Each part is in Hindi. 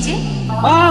이지? 아!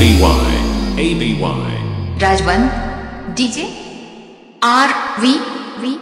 ABY ABY राजवन डीजे आर वी वी